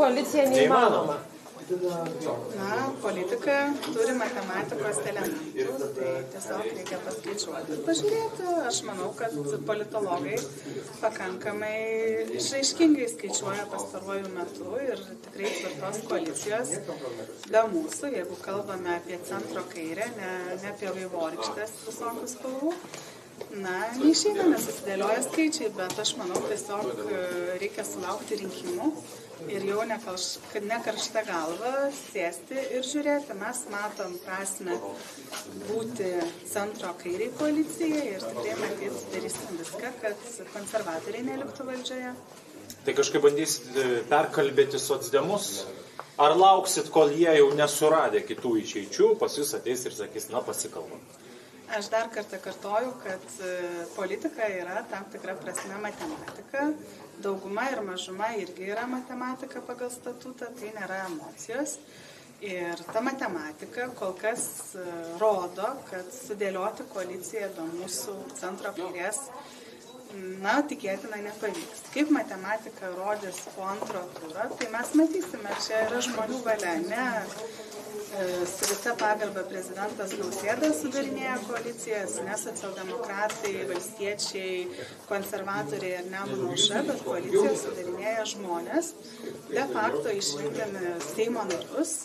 Koalicija neįmanoma. Na, politika turi matematikos elementų, tai tiesiog reikia paskaičiuoti ir pažiūrėti. Aš manau, kad politologai pakankamai išaiškingai skaičiuoja pastaruoju metu ir tikrai tvirtos koalicijos be mūsų, jeigu kalbame apie centro kairę, ne, ne apie vaivorykštės visokius spalvų. Na, neišeina, nesusidėlioja skaičiai, bet aš manau, tiesiog e, reikia sulaukti rinkimų ir jau ne, kalš, kad ne karšta galva sėsti ir žiūrėti. Mes matom prasme būti centro kairiai koalicijai ir tikrai matyt darysim viską, kad konservatoriai neliktų valdžioje. Tai kažkaip bandysit e, perkalbėti socdemus? Ar lauksit, kol jie jau nesuradė kitų išeičių, pas jūs ateis ir sakys, na pasikalbam? Aš dar kartą kartoju, kad e, politika yra tam tikra prasme matematika. Dauguma ir mažuma irgi yra matematika pagal statutą, tai nėra emocijos. Ir ta matematika kol kas e, rodo, kad sudėlioti koaliciją be mūsų centro kairės, na, tikėtina nepavyks. Kaip matematika rodys po antro turą, tai mes matysime, čia yra žmonių valia, ne su visa pagarba prezidentas Nausėda sudarinėja koalicijas, ne socialdemokratai, valstiečiai, konservatoriai ir nemuno aušra, bet koalicijas sudarinėja žmonės, de facto išrinkdami Seimo narius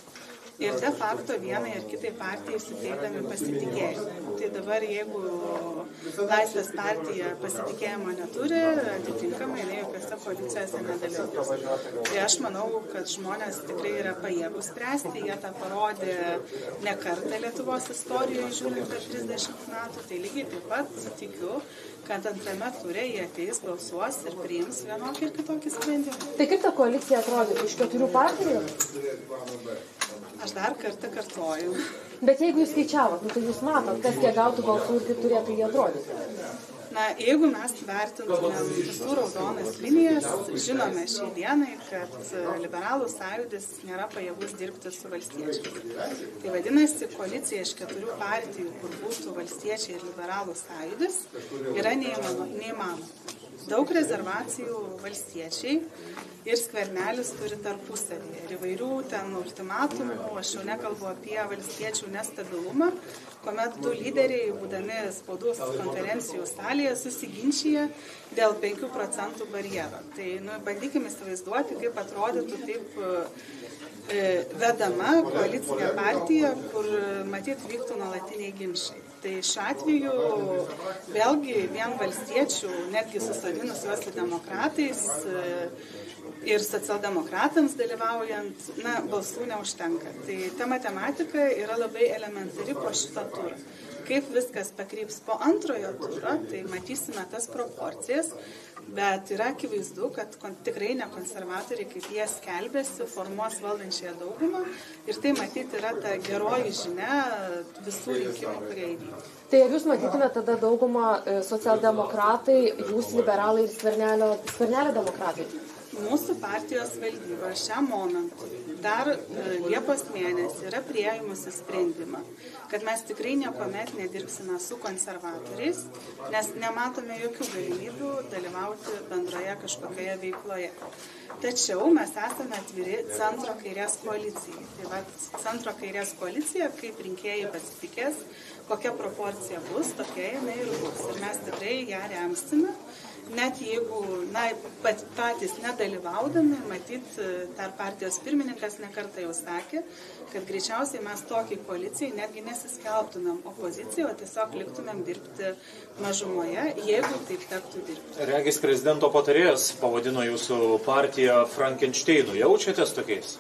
ir de facto vienai ar kitai partijai suteikdami pasitikėjimą. Tai dabar jeigu Laisvės partija pasitikėjimo neturi, atitinkamai jinai jokiose koalicijose nedalyvaus. Tai aš manau, kad žmonės tikrai yra pajėgus spręsti, jie tą parodė ne kartą Lietuvos istorijoje, žiūrint per 30 metų, tai lygiai taip pat tikiu, kad antrame turė jie ateis, balsuos ir priims vienokį ir kitokį sprendimą. Tai kaip ta koalicija atrodytų iš keturių partijų? Aš dar kartą kartoju. Bet jeigu jūs skaičiavot, nu, tai jūs matot, kas kiek gautų balsų ir kaip turėtų jie atrodyti. Na, jeigu mes vertintumėm visų raudonas linijas, žinome šiai dienai, kad liberalų sąjūdis nėra pajėgus dirbti su valstiečiais. Tai vadinasi, koalicija iš keturių partijų, kur būtų valstiečiai ir liberalų sąjūdis, yra neįmanoma. Daug rezervacijų valstiečiai ir skvernelis turi tarpusavį. Ir įvairių ten ultimatumų, aš jau nekalbu apie valstiečių nestabilumą, kuomet du lyderiai, būdami spaudos konferencijų salėje, susiginčyje dėl 5 procentų barjero. Tai nu, bandykime įsivaizduoti, kaip atrodytų taip e, vedama koalicinė partija, kur matyt vyktų nuolatiniai ginčiai. Tai šiuo atveju vėlgi vien valstiečių, netgi susodinus juos su demokratais ir socialdemokratams dalyvaujant, na, balsų neužtenka. Tai ta matematika yra labai elementari po šitą turą. Kaip viskas pakryps po antrojo turo, tai matysime tas proporcijas, bet yra akivaizdu, kad tikrai ne konservatoriai, kaip jie skelbėsi, formuos valdančiąją daugumą ir tai matyti yra ta geroji žinia visų rinkimų, kurie įvyko. Tai ar jūs matytumėte tada daugumą socialdemokratai, jūs liberalai ir skvernelio, skvernelio demokratai? Mūsų partijos valdyba šiam momentui dar Liepos mėnesį yra prieimusi sprendimą, kad mes tikrai niekuomet nedirbsime su konservatoriais, nes nematome jokių galimybių dalyvauti bendroje kažkokioje veikloje. Tačiau mes esame atviri centro kairės koalicijai. Tai va, centro kairės koalicija, kaip rinkėjai pasitikės, kokia proporcija bus, tokia jinai ir bus. Ir mes tikrai ją remsime net jeigu na, pat, patys nedalyvaudami, matyt, dar partijos pirmininkas nekartą jau sakė, kad greičiausiai mes tokiai koalicijai netgi nesiskelbtumėm opoziciją, o tiesiog liktumėm dirbti mažumoje, jeigu taip tektų dirbti. Regis prezidento patarėjas pavadino jūsų partiją Frankensteinu. Jaučiatės tokiais?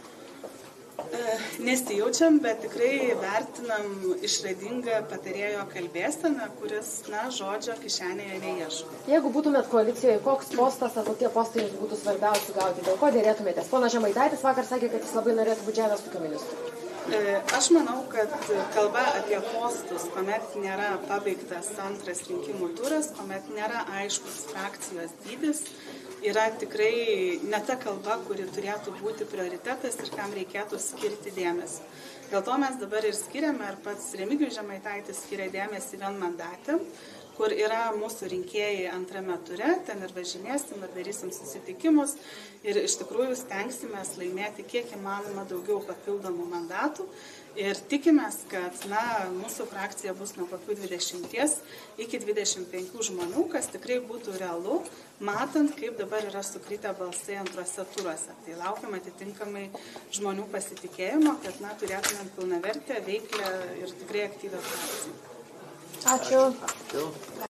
Nesijaučiam, bet tikrai vertinam išradingą patarėjo kalbėseną, kuris, na, žodžio kišenėje neieško. Jeigu būtumėt koalicijoje, koks postas ar kokie postai jums būtų svarbiausi gauti, dėl ko dėrėtumėtės? Pana Žemaitaitis vakar sakė, kad jis labai norėtų būti žemės ūkio ministru. Aš manau, kad kalba apie postus, kuomet nėra pabaigtas antras rinkimų turas, kuomet nėra aiškus frakcijos dydis, yra tikrai ne ta kalba, kuri turėtų būti prioritetas ir kam reikėtų skirti dėmesį. Dėl to mes dabar ir skiriame, ar pats Remigijus Žemaitaitis skiria dėmesį vienmandatėm, kur yra mūsų rinkėjai antrame ture, ten ir važinėsim, ir darysim susitikimus ir iš tikrųjų stengsime laimėti kiek įmanoma daugiau papildomų mandatų ir tikimės, kad na, mūsų frakcija bus nuo kokių 20 iki 25 žmonių, kas tikrai būtų realu, matant, kaip dabar yra sukrytę balsai antruose turuose. Tai laukiam atitinkamai žmonių pasitikėjimo, kad na, turėtumėm pilnavertę, veiklę ir tikrai aktyvę frakciją. Nacho. Nacho.